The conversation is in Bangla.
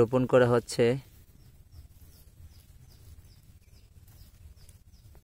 রোপণ করা হচ্ছে।